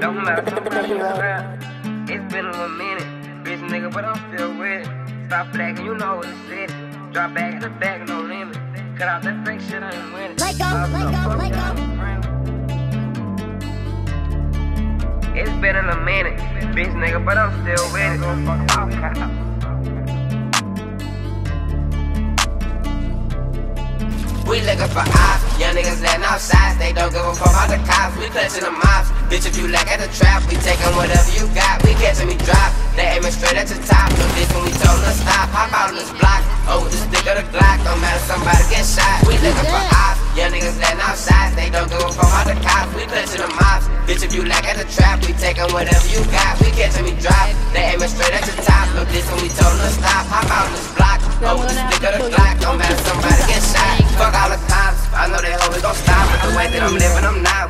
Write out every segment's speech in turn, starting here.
Don't matter, It's been a little minute, bitch nigga, but I'm still with it. Stop flagging, you know what it's it. Drop back in the back, no limit. Cut out that fake shit, I ain't winning. Let go, let go, let go. It's been a little minute, bitch nigga, but I'm still with it. We looking for ops, young niggas letting outside, they don't give a fuck about the cops. We clutching the mops, bitch. If you lack at the trap, we taking whatever you got. We catching me drop, they aiming straight at the top. No this when we told them to stop. Hop out on this block, oh with the stick of the Glock. Don't matter, somebody get shot. We looking for ops, young niggas letting outside, they don't give a fuck about the cops. We clutching the mops, bitch. If you lack at the trap, we taking whatever you got. We catching me drop, they aiming straight at the top. No this when we told them to stop. Hop out on this block,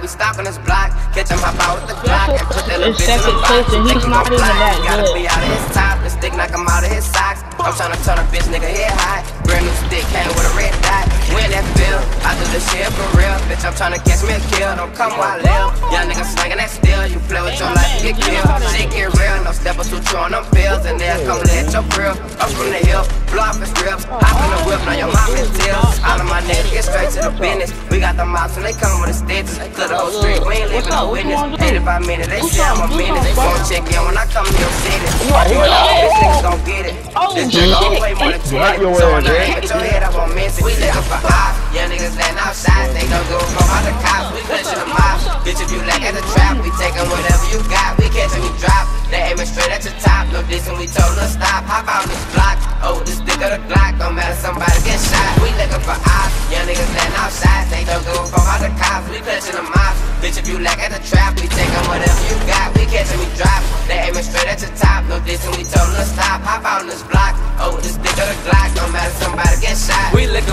We stopping this block. Catch him hop out with the Glock. And put that little bitch in the box. Think he gon' fly. Gotta be out of his top. Stick knock him out of his socks. I'm tryna turn a bitch nigga head high. Brand new stick came with a red dot. Win that bill. I do this shit for real. Bitch, I'm tryna catch me a kill. Don't come while I live. Young nigga slanging that steel. You play with your life, get killed. Shit get real. No step or two on them pills. And they'll come let your grill. Up from the hill. Off his strips. Hop in the whip. Now your mom is tears. All of my niggas get straight to the business. We got the mops and they come with the stitches. Clear the whole street, we ain't leaving no witness. 85 minutes, they say I'm a minute. They gon' check in when I come to your city. This nigga gon' way more than 20. So when I aim at your head, I won't miss it. We looking for ops. Young niggas letting outside, they don't go from all the cops. We pushing them off. Bitch, if you lack at the trap, we taking whatever you got. We catching me drop. They aiming straight at your top. No diss when we told them to stop. Hop out this block. Oh, the stick of the Glock. Don't matter, somebody get shot. We looking for ops. Young niggas letting outside, they don't go from all the cops. We clutching them ops. Bitch, if you lack at the trap, we taking whatever you got. We catching me drop. They aiming straight at your top. No diss when we told them to stop. Hop out this block.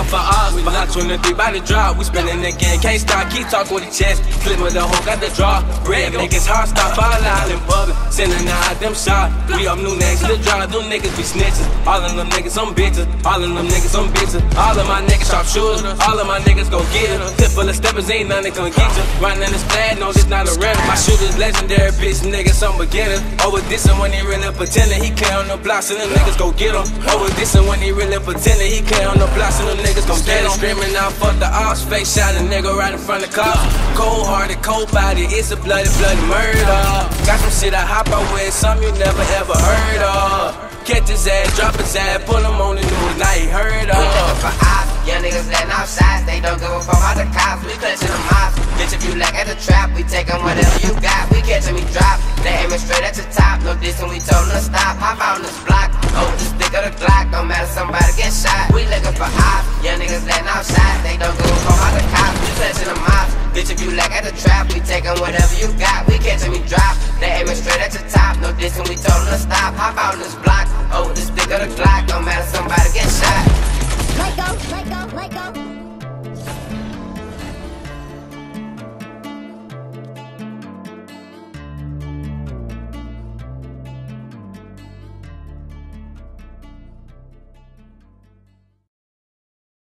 We for ops. Behind 23 by the drop. We spinning again. Can't stop. Keep talking with the chest. Clip with the hoe. Got the draw. Red niggas hard stop. Fall out in public. Sending out them shots. We up new next. Lil' drive. Them niggas be snitches. All of them niggas on bitches. All of them niggas on bitches. All of my niggas sharp shooters. All of my niggas gon' get it. Tip full of steppers. Ain't nothing gon' get you. In this bad. No, this not a rental. My shooter's legendary. Bitch niggas some beginners. Over oh, this and when he really pretending. He clear on the blocks and them niggas go get him. Over oh, this and when he really pretending. He clear on the blocks and them niggas gon' get him. Screaming out fuck the ops. Face shot a nigga right in front of the cops. Cold hearted, cold body. It's a bloody, bloody murder. Got some shit I hop out with. Some you never ever heard of. Catch his ass, drop his ass, pull him on the news, now he heard We looking of. for ops. Young niggas letting outside, they don't give a fuck about the cops. We clutching the mops you like at the trap. We taking whatever you got, we catching, we drop. They aiming straight at the top, no dissing, we told them to stop. Hop on this block, oh, the stick of the Glock, don't matter, somebody get shot. We looking for ops, young niggas letting off shots, they don't go home, fuck about the cops, You touching the mops. Bitch, if you like at the trap, we taking whatever you got, we catching, we drop. They aiming straight at the top, no dissing, we told them to stop. Hop on this block.